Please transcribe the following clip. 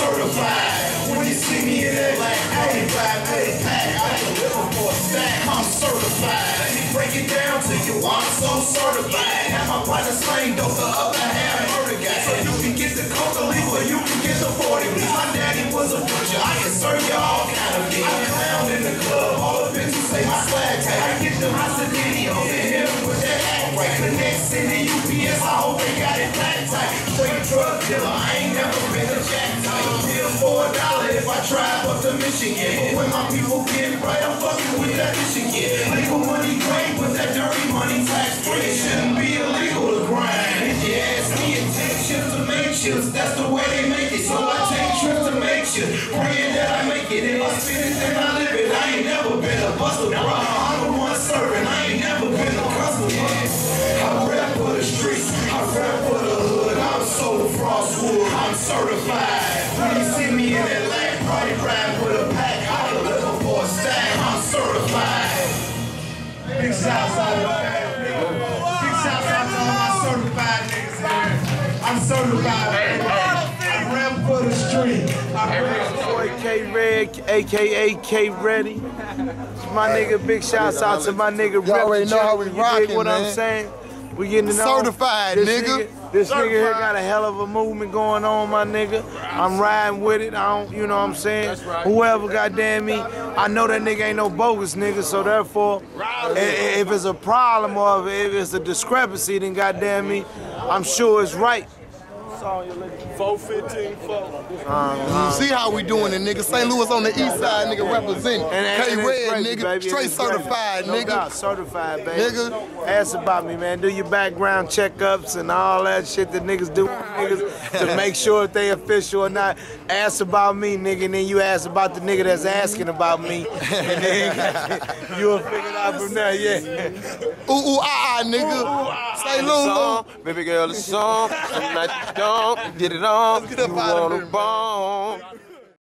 certified. When you see me in that black 45 with a pack, I deliver for a stack. I'm certified. Let me break it down to you. I'm so certified. Have my partner slain, dope the other half murder guy. So you can get the coca legal, you can get the 40. My daddy was a butcher. I can serve you all kind of meat. I clown in the club, all the bitches say my swag tag. I get them Maserati over here with that act right. Connects in the UPS, I hope they got it flat tight. Straight drug dealer, I ain't never been a jack type. Deal for a dollar if I drive up to Michigan. But when my people get right, I'm fucking with that Michigan. Legal money great, but that dirty money tax free. It shouldn't be illegal to grind. If you ask me, it takes shifts to make shifts. That's the way they make it. So I take trips to make shit. Praying that I make it. If I spit it, then I live it. I ain't never been a buster, certified. When you see me in that last party ride with a pack, I deliver for a stack. I'm certified. Big shouts out to Big shouts out to all my certified niggas here. I'm certified. I rap for the street. I rap Boy K Red, aka K Ready. My nigga, big shouts out to my nigga Y'all already know how we You dig rockin', what I'm saying? We getting it on. Certified, this nigga. This nigga here got a hell of a movement going on, my nigga. I'm riding with it. I don't, you know what I'm saying? Whoever goddamn me, I know that nigga ain't no bogus nigga, so therefore, i- i- if it's a problem or if it's a discrepancy, then goddamn me, I'm sure it's right. 415, 4. You see how we doing it, nigga. St. Louis on the east side, nigga, representing. And, and, K and it's Red, crazy, nigga. baby. Straight certified, no nigga. Doubt, certified, baby. Nigga. Ask about me, man. Do your background checkups and all that shit that niggas do niggas to make sure if they official or not. Ask about me, nigga, and then you ask about the nigga that's asking about me. And then you'll figure it out from there, yeah. Ooh, ooh, ah, ah, nigga. Ah. Say Lulu. Song, baby girl, it's song. Some night you don't get it on. Let's get up you outta want here, a man. bone.